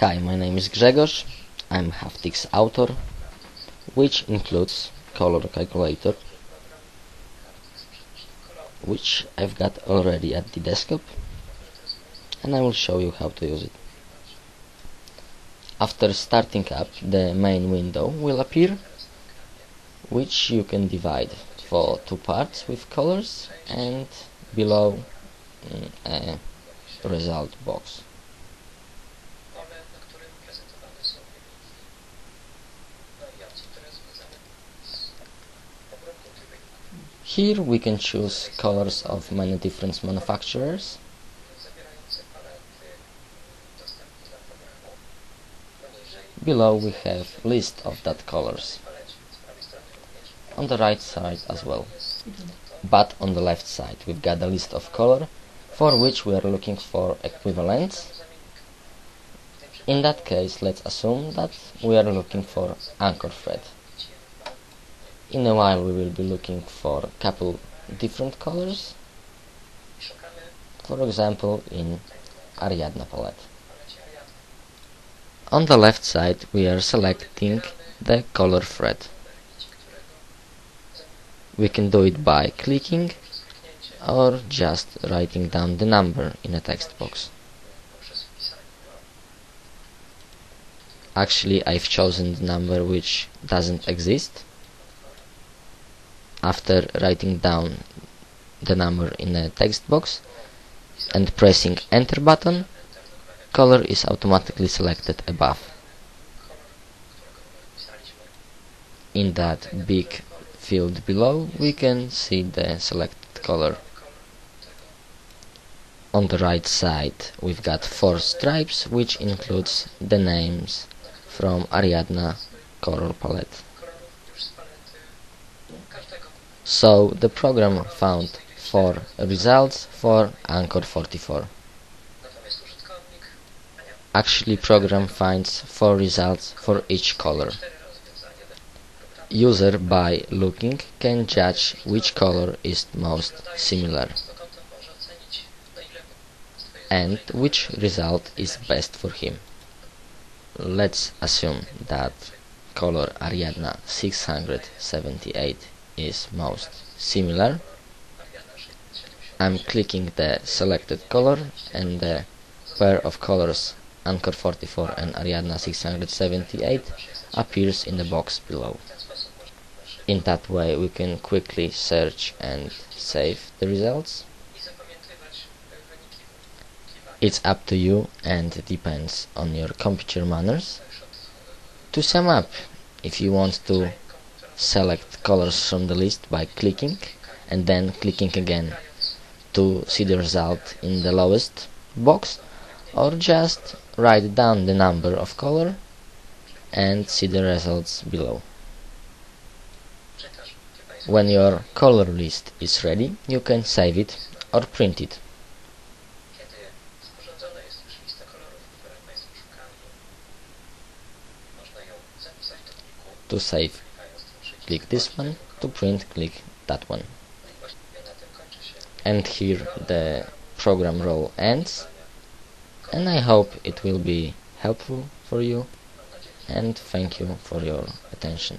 Hi, my name is Grzegorz. I'm HaftiX author, which includes color calculator, which I've got already at the desktop, and I will show you how to use it. After starting up, the main window will appear, which you can divide for two parts with colors and below mm, a result box. Here we can choose colors of many different manufacturers Below we have list of that colors. On the right side as well. But on the left side we've got a list of color for which we are looking for equivalents. In that case let's assume that we are looking for anchor thread. In a while we will be looking for a couple different colors, for example in Ariadna palette. On the left side we are selecting the color thread. We can do it by clicking or just writing down the number in a text box. Actually, I've chosen the number which doesn't exist. After writing down the number in a text box and pressing enter button, color is automatically selected above. In that big field below, we can see the selected color. On the right side, we've got four stripes, which includes the names from Ariadna color palette. So the program found four results for Anchor 44. Natomiast użytkownik a nie, Actually program finds four results for each color. User by looking can judge which color is most similar and which result is best for him. Let's assume that color Ariadna 678 is most similar. I'm clicking the selected color and the pair of colors Anchor 44 and Ariadna 678 appears in the box below. In that way we can quickly search and save the results. It's up to you and depends on your computer manners. To sum up, if you want to. Select colors from the list by clicking and then clicking again to see the result in the lowest box or just write down the number of color and see the results below. When your color list is ready, you can save it or print it. To save, click this one, to print, click that one. And here the program row ends and I hope it will be helpful for you and thank you for your attention.